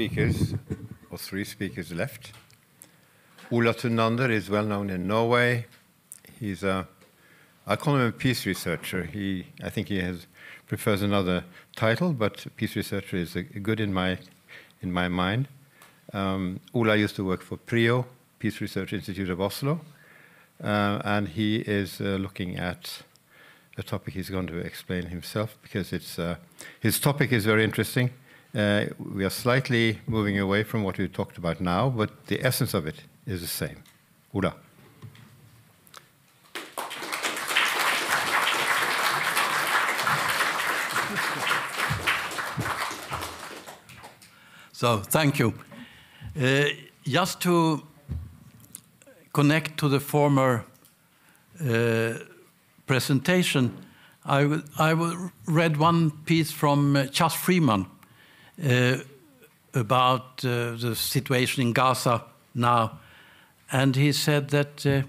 speakers, or three speakers left. Ola Tunander is well known in Norway. He's a, I call him a peace researcher. He, I think he has prefers another title, but peace researcher is a, good in my, in my mind. Um, Ola used to work for PRIO, Peace Research Institute of Oslo, uh, and he is uh, looking at a topic he's going to explain himself because it's, uh, his topic is very interesting. Uh, we are slightly moving away from what we talked about now, but the essence of it is the same. Ola. So thank you. Uh, just to connect to the former uh, presentation, I, read one piece from Chas Freeman about uh, the situation in Gaza now, and he said that uh,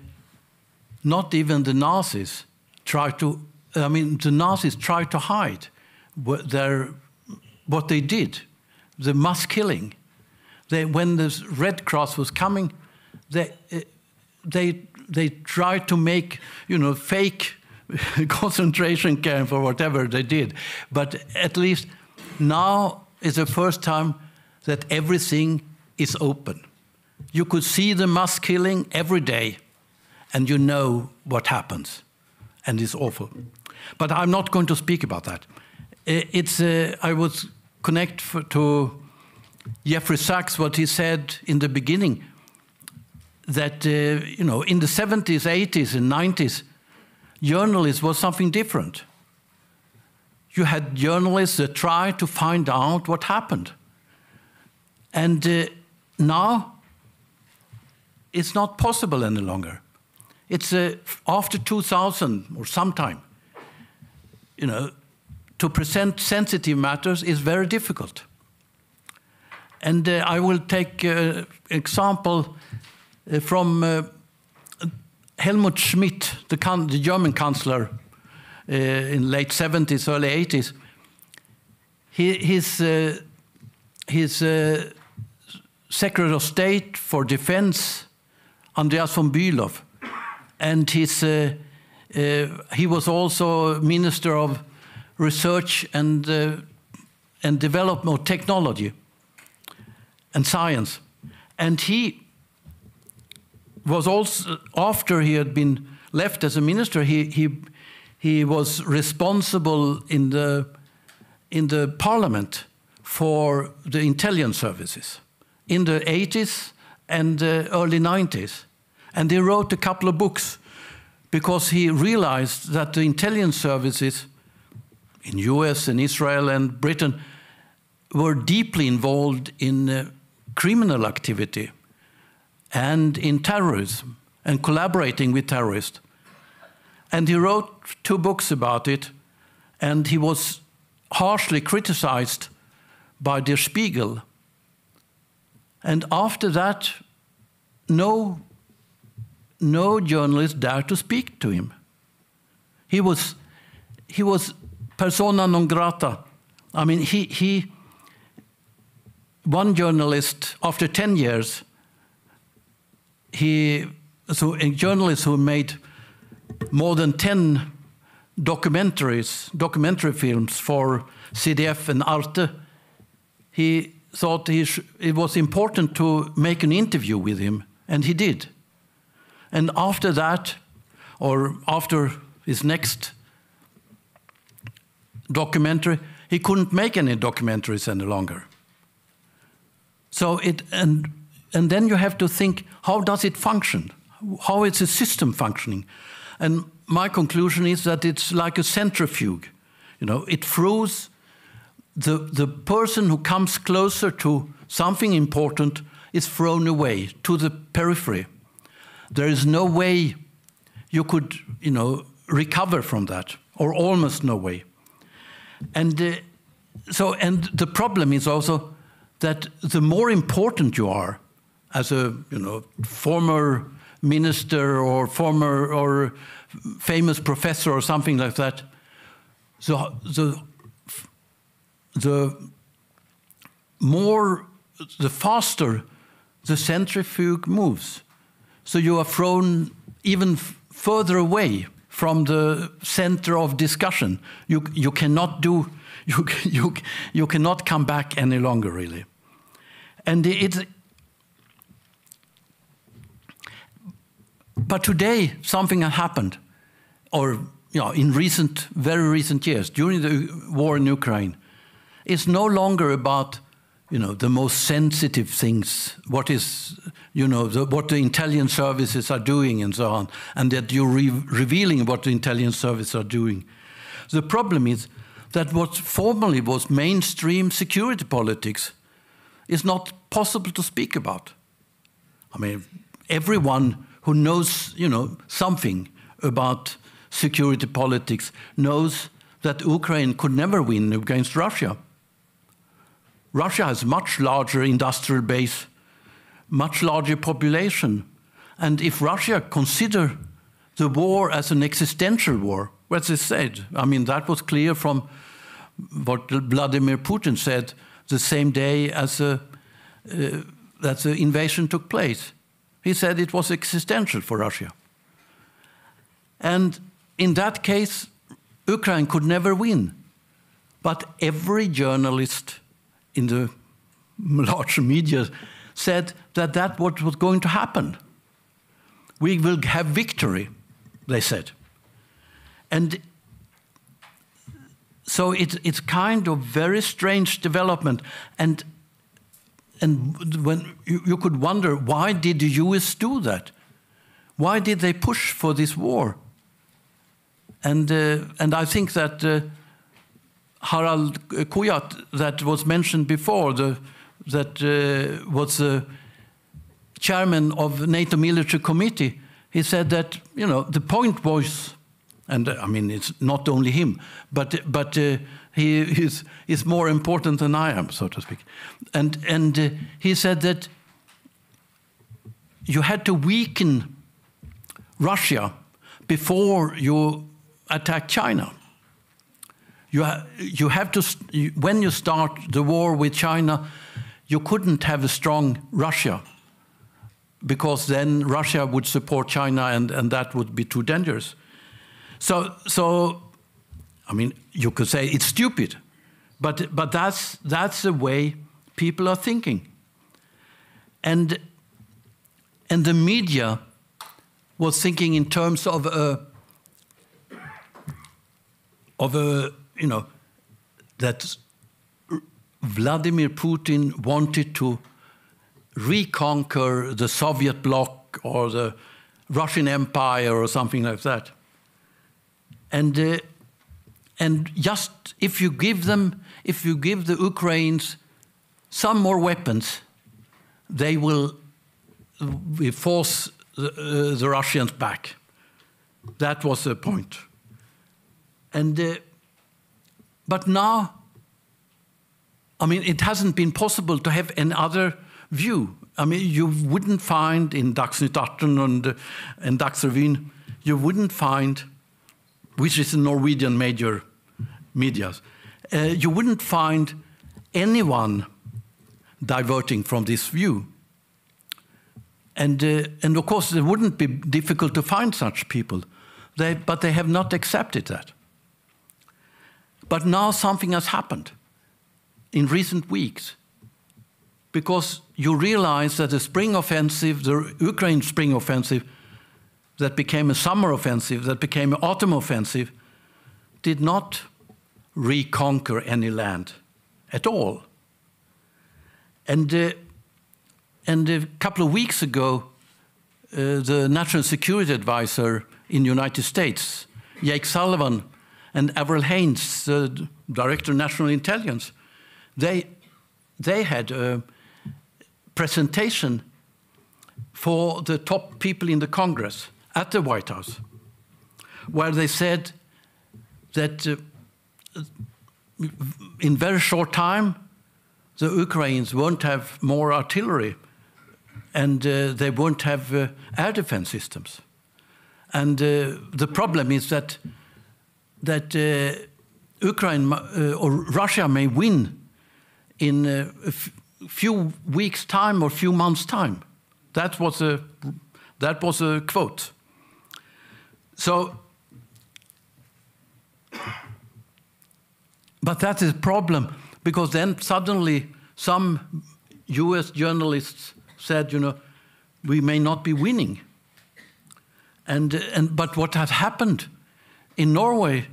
not even the Nazis try to. I mean, the Nazis try to hide what, their, what they did the mass killing. They, when the Red Cross was coming, they, they, they tried to make, you know, fake concentration camp or whatever they did. But at least now is the first time that everything is open. You could see the mass killing every day, and you know what happens, and it's awful. But I'm not going to speak about that. It's uh, I would connect for, to Jeffrey Sachs, what he said in the beginning, that, uh, you know, in the 70s, 80s, and 90s, journalism was something different. You had journalists that tried to find out what happened. And uh, now, it's not possible any longer. It's uh, after 2000 or sometime, you know, to present sensitive matters is very difficult. And uh, I will take an uh, example uh, from uh, Helmut Schmidt, the, the, German chancellor uh, in late 70s, early 80s. He, his his Secretary of State for Defense, Andreas von Bülow, and his, he was also Minister of research and, uh, and development technology and science. And he was also, after he had been left as a minister, he, he, he was responsible in the, in the parliament for the intelligence services in the 80s and the early 90s. And he wrote a couple of books because he realized that the intelligence services in US and Israel and Britain were deeply involved in uh, criminal activity and in terrorism and collaborating with terrorists. And he wrote two books about it, and he was harshly criticized by Der Spiegel. And after that, no, no journalist dared to speak to him. He was, he was persona non grata. I mean, he, he one journalist, after 10 years, he, so a journalist who made more than 10 documentaries, documentary films for ZDF and Arte, he thought he it was important to make an interview with him, and he did. And after that, or after his next documentary, he couldn't make any documentaries any longer. So it and and then you have to think how does it function? How is the system functioning? And my conclusion is that it's like a centrifuge. You know, it throws the the person who comes closer to something important is thrown away to the periphery. There is no way you could, you know, recover from that, or almost no way. And uh, so, and the problem is also that the more important you are as a you know former minister or former or famous professor or something like that, the the the more the faster the centrifuge moves. So you are thrown even further away from the center of discussion. You, you cannot do, you, you, you cannot come back any longer, really. And it's, but today something happened, or you know, in recent, very recent years, during the war in Ukraine. It's no longer about you know, the most sensitive things, what is, you know, the, what the intelligence services are doing and so on, and that you're re revealing what the intelligence services are doing. The problem is that what formerly was mainstream security politics is not possible to speak about. I mean, everyone who knows, you know, something about security politics knows that Ukraine could never win against Russia. Russia has much larger industrial base, much larger population. And if Russia consider the war as an existential war, as I said, I mean, that was clear from what Vladimir Putin said the same day as a, uh, that the invasion took place. He said it was existential for Russia. And in that case, Ukraine could never win. But every journalist in the large media said that that what was going to happen. We will have victory, they said. And so it, it's kind of very strange development. And, and when you, you could wonder, why did the US do that? Why did they push for this war? And, uh, and I think that uh, Harald Kujat that was mentioned before, the, that uh, was the chairman of NATO military committee, he said that you know the point was, and uh, I mean it's not only him, but but uh, he is is more important than I am, so to speak, and and uh, he said that you had to weaken Russia before you attack China you, ha you have to, when you start the war with China, you couldn't have a strong Russia because then Russia would support China and, and that would be too dangerous. So, so, I mean, you could say it's stupid, but, but that's, that's the way people are thinking. And, and the media was thinking in terms of a, of a you know, that Vladimir Putin wanted to reconquer the Soviet bloc or the Russian Empire or something like that. And, uh, and just if you give them, if you give the Ukrainians some more weapons, they will force the, uh, the Russians back. That was the point. And uh, but now, I mean, it hasn't been possible to have another view. I mean, you wouldn't find in Dagsnytt 18 and, and Dagsrevyen, you wouldn't find, which is a Norwegian major media, uh, you wouldn't find anyone diverting from this view. And, uh, and of course, it wouldn't be difficult to find such people, they, but they have not accepted that. But now something has happened in recent weeks because you realize that the spring offensive, the Ukraine spring offensive, that became a summer offensive, that became an autumn offensive, did not reconquer any land at all. And, uh, and a couple of weeks ago, uh, the National Security Advisor in the United States, Jake Sullivan, and Avril Haines, the Director of National Intelligence, they, they had a presentation for the top people in the Congress at the White House, where they said that uh, in very short time, the Ukrainians won't have more artillery and uh, they won't have uh, air defense systems. And uh, the problem is that that uh, Ukraine uh, or Russia may win in uh, few weeks' time or few months' time. That was a, that was a quote. So, but that is a problem because then suddenly some US journalists said, you know, we may not be winning. And, and, but what had happened in Norway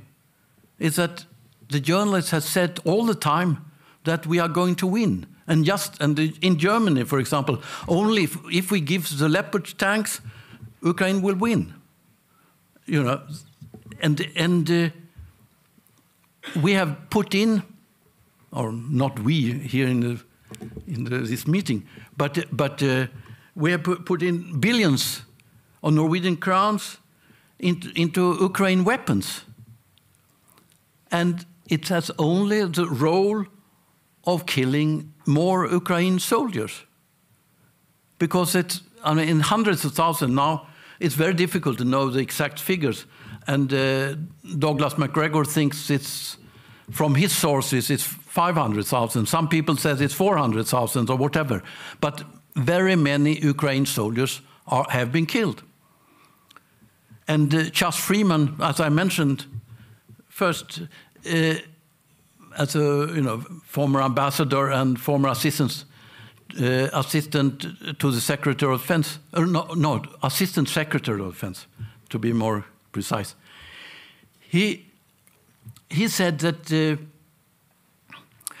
is that the journalists have said all the time that we are going to win. And just and in Germany, for example, only if, if we give the Leopard tanks, Ukraine will win. You know, and and uh, we have put in, or not we here in the in the, this meeting, but but uh, we have put, in billions of Norwegian crowns into, into Ukraine weapons, and it has only the role of killing more Ukrainian soldiers. Because it's, I mean, in hundreds of thousands now, it's very difficult to know the exact figures. And uh, Douglas Macgregor thinks it's, from his sources, it's 500,000. Some people say it's 400,000 or whatever. But very many Ukrainian soldiers are, have been killed. And uh, Chas Freeman, as I mentioned first, uh, as a you know former ambassador and former assistant uh, assistant to the Secretary of Defense, or no, no, assistant Secretary of Defense, to be more precise. He he said that uh,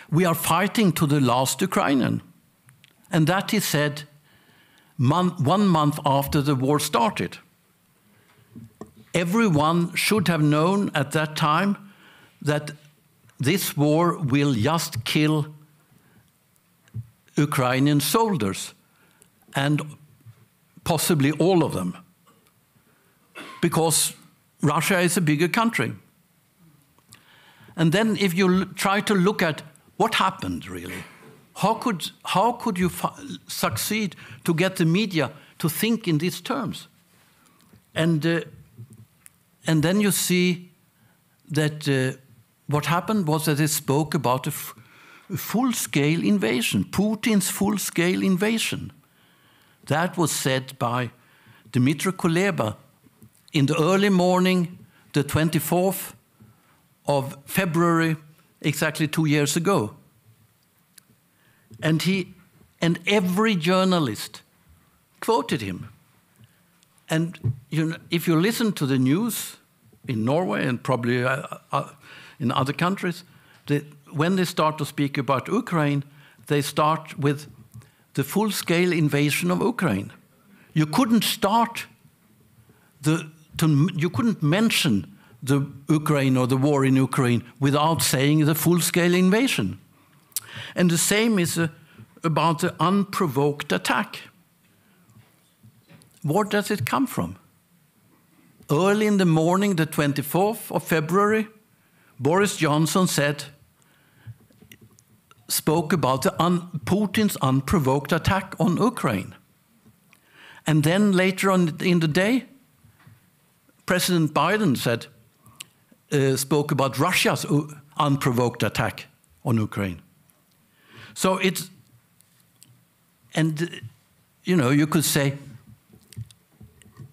we are fighting to the last Ukrainian, and that he said month, one month after the war started. Everyone should have known at that time that this war will just kill Ukrainian soldiers and possibly all of them because Russia is a bigger country. And then if you try to look at what happened really, how could, how could you succeed to get the media to think in these terms? And, uh, and then you see that uh, what happened was that they spoke about a, full scale invasion, Putin's full scale invasion. That was said by Dmitry Kuleba in the early morning, the 24th of February, exactly two years ago. And, he, and every journalist quoted him. And you know, if you listen to the news in Norway and probably uh, uh, in other countries, they, when they start to speak about Ukraine, they start with the full scale invasion of Ukraine. You couldn't start the, to, you couldn't mention the Ukraine or the war in Ukraine without saying the full scale invasion. And the same is uh, about the unprovoked attack. Where does it come from? Early in the morning, the 24th of February, Boris Johnson said, spoke about un, Putin's unprovoked attack on Ukraine. And then later on in the day, President Biden said, uh, spoke about Russia's unprovoked attack on Ukraine. So it's, and uh, you know, you could say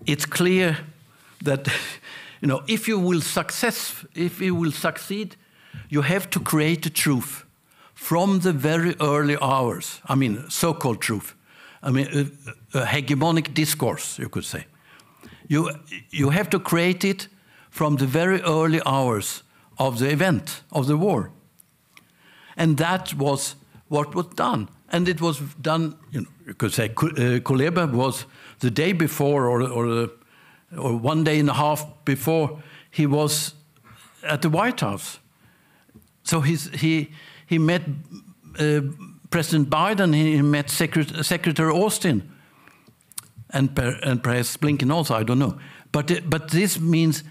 it's clear that you know, if you will success, if you will succeed, you have to create a truth from the very early hours. I mean, so-called truth. I mean, a, a, hegemonic discourse, you could say. You, you have to create it from the very early hours of the event, of the war. And that was what was done. And it was done, you, know, you could say, uh, Kuleba was the day before or, or or one day and a half before he was at the White House. So he's, he, he met uh, President Biden, he met Secret Secretary Austin, and, per, and perhaps Blinken also, I don't know. But, but this means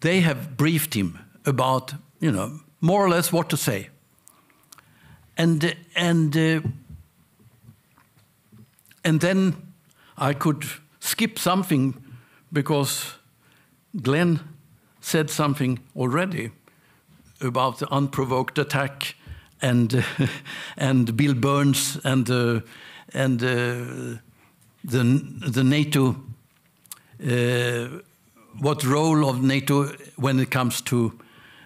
they have briefed him about, you know, more or less what to say. And, and, uh, and then I could skip something because Glenn said something already about the unprovoked attack and and Bill Burns and uh, and uh, the the NATO uh, what role of NATO when it comes to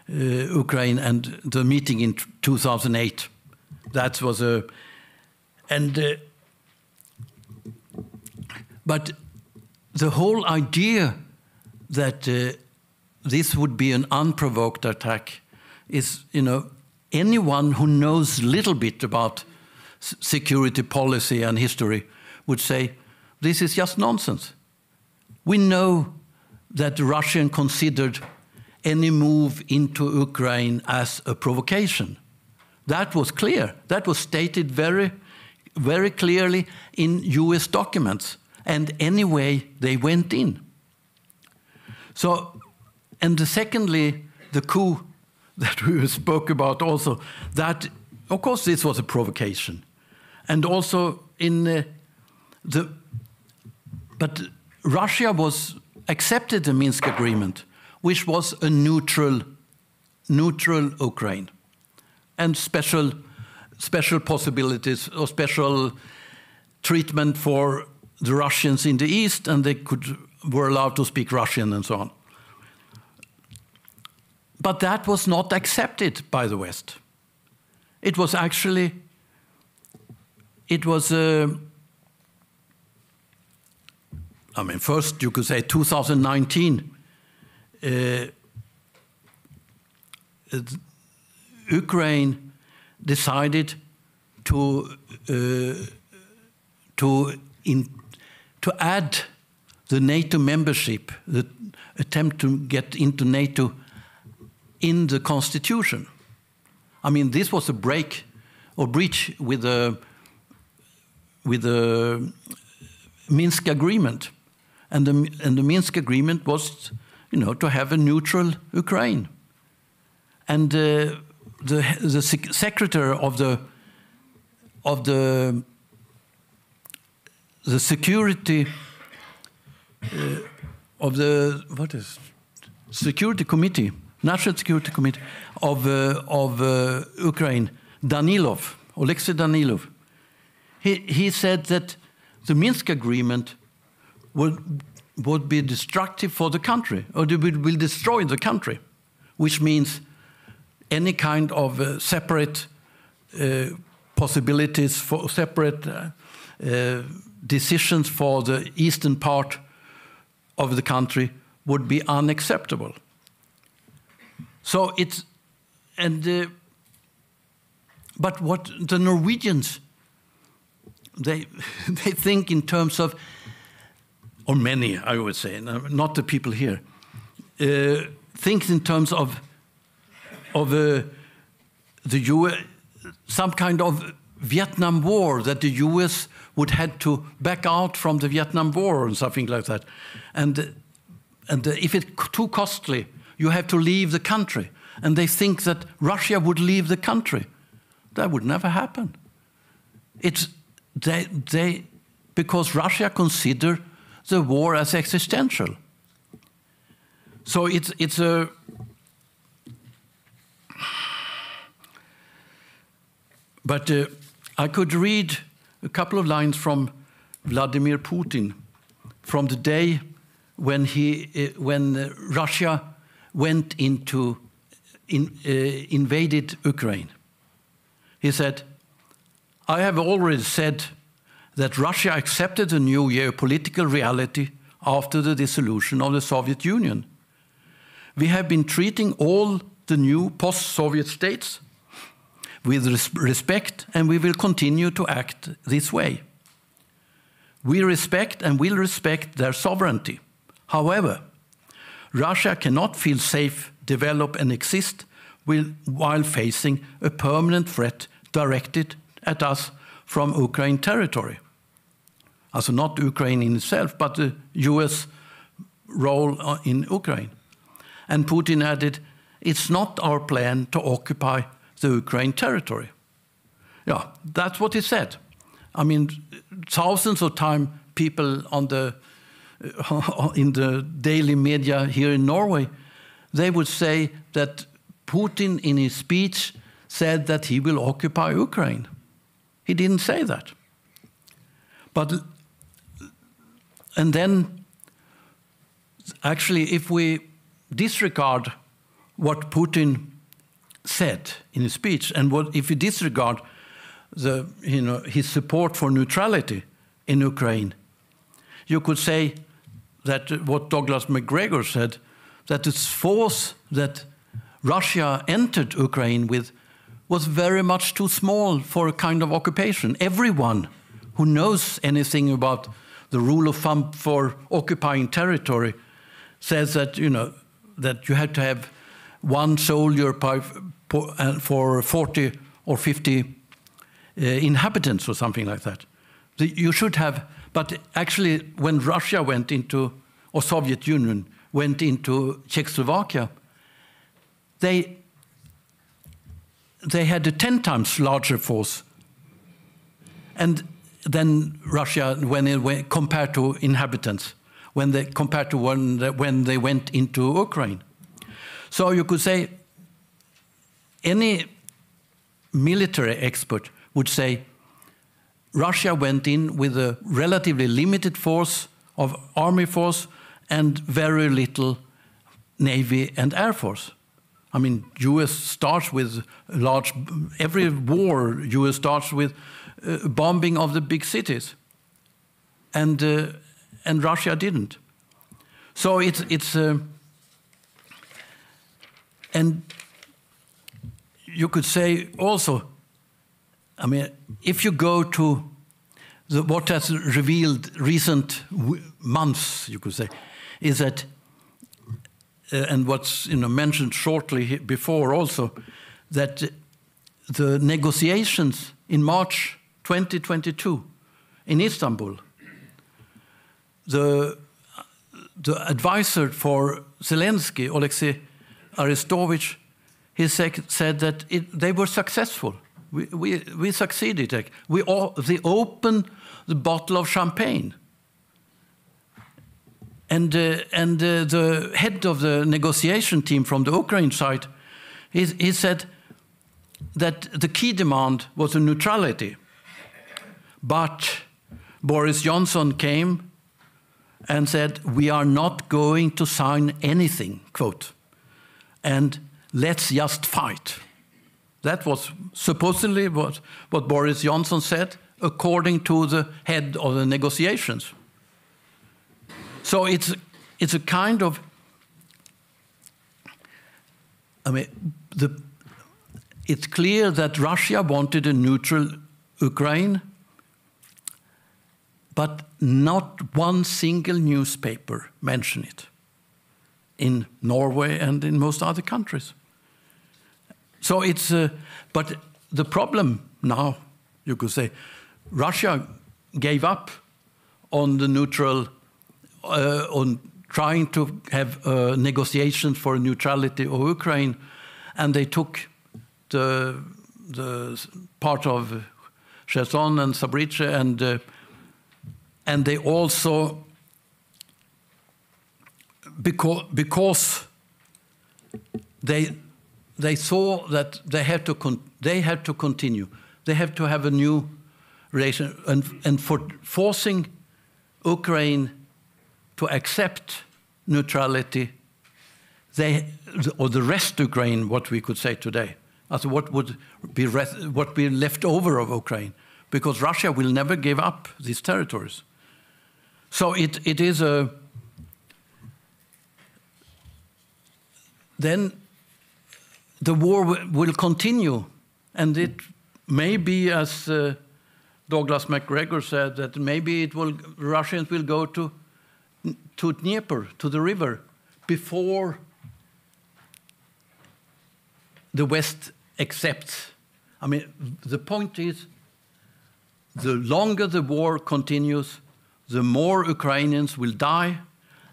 uh, Ukraine and the meeting in 2008 that was a and uh, but the whole idea that uh, this would be an unprovoked attack is you know anyone who knows little bit about security policy and history would say this is just nonsense. We know that Russia considered any move into Ukraine as a provocation. That was clear. That was stated very, very clearly in US documents. And anyway, they went in. So, and secondly, the coup that we spoke about also, that, of course, this was a provocation. And also in uh, the, but Russia was accepted the Minsk agreement, which was a neutral, neutral Ukraine, and special, special possibilities or special treatment for the Russians in the east, and they could were allowed to speak Russian and so on. But that was not accepted by the West. It was actually, it was, uh, I mean, first you could say 2019, uh, Ukraine decided to, uh, to, in, to add the NATO membership, the attempt to get into NATO in the constitution. I mean, this was a break or breach with the with the Minsk agreement, and the and the Minsk agreement was, you know, to have a neutral Ukraine. And uh, the the secretary of the of the the security uh, of the what is security committee National Security Committee of, uh, of uh, Ukraine, Danilov, Alexei Danilov, he, he said that the Minsk agreement would, would be destructive for the country, or it will, destroy the country, which means any kind of uh, separate uh, possibilities for separate uh, uh, decisions for the eastern part of the country would be unacceptable. So it's, and, uh, but what the Norwegians, they, they think in terms of, or many, I would say, not the people here, uh, thinks in terms of, of uh, the US, some kind of Vietnam War that the US would have to back out from the Vietnam War or something like that. And, and if it's too costly, you have to leave the country. And they think that Russia would leave the country. That would never happen. It's they, they, because Russia consider the war as existential. So it's, it's a But uh, I could read a couple of lines from Vladimir Putin from the day when, he, uh, when uh, Russia went into, in, uh, invaded Ukraine. He said, I have already said that Russia accepted a new geopolitical reality after the dissolution of the Soviet Union. We have been treating all the new post Soviet states with res respect, and we will continue to act this way. We respect and will respect their sovereignty. However, Russia cannot feel safe, develop, and exist while facing a permanent threat directed at us from Ukraine territory. Also, not Ukraine in itself, but the US role uh, in Ukraine. And Putin added, it's not our plan to occupy the Ukraine territory. Yeah, that's what he said. I mean, thousands of times people on the in the daily media here in Norway, they would say that Putin in his speech said that he will occupy Ukraine. He didn't say that. But, and then, actually, if we disregard what Putin said in his speech, and what, if we disregard the, you know, his support for neutrality in Ukraine, you could say that what Douglas Macgregor said, that the force that Russia entered Ukraine with was very much too small for a kind of occupation. Everyone who knows anything about the rule of thumb for occupying territory says that you know that you had to have one soldier for 40 or 50 uh, inhabitants or something like that. You should have, but actually, when Russia went into, or Soviet Union went into Czechoslovakia, they they had a 10 times larger force and than Russia when it went, compared to inhabitants, when they compared to when, when they went into Ukraine. So you could say any military expert would say Russia went in with a relatively limited force of army force and very little navy and air force. I mean, U.S. starts with large. Every war, U.S. starts with uh, bombing of the big cities, and uh, and Russia didn't. So it's it's uh, and you could say also. I mean, if you go to the, what has revealed recent months, you could say, is that uh, and what's you know, mentioned shortly before also, that the negotiations in March 2022 in Istanbul, the, the advisor for Zelensky, Alexei Arestovich, he said that it, they were successful. We, we, we succeeded. We all, they opened the bottle of champagne and, uh, and uh, the head of the negotiation team from the Ukraine side, he, he said that the key demand was a neutrality. But Boris Johnson came and said, We are not going to sign anything, quote, and let's just fight. That was supposedly what, what Boris Johnson said, according to the head of the negotiations. So it's, it's a kind of, I mean, the, it's clear that Russia wanted a neutral Ukraine, but not one single newspaper mentioned it in Norway and in most other countries. So it's, uh, but the problem now, you could say, Russia gave up on the neutral uh, on trying to have uh, negotiations for neutrality of Ukraine, and they took the, the part of Kherson and Zaporizhzhia, and uh, and they also because because they they saw that they had to they had to continue. They have to have a new relation, and and for forcing Ukraine to accept neutrality, they, or the rest of Ukraine, what we could say today, as what would be what be left over of Ukraine, because Russia will never give up these territories. So it, it is a then the war will continue, and it may be as uh, Douglas Macgregor said that maybe it will Russians will go to to Dnieper, to the river, before the West accepts. I mean, the point is the longer the war continues, the more Ukrainians will die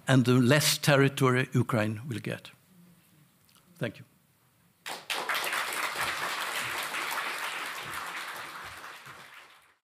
and the less territory Ukraine will get. Thank you.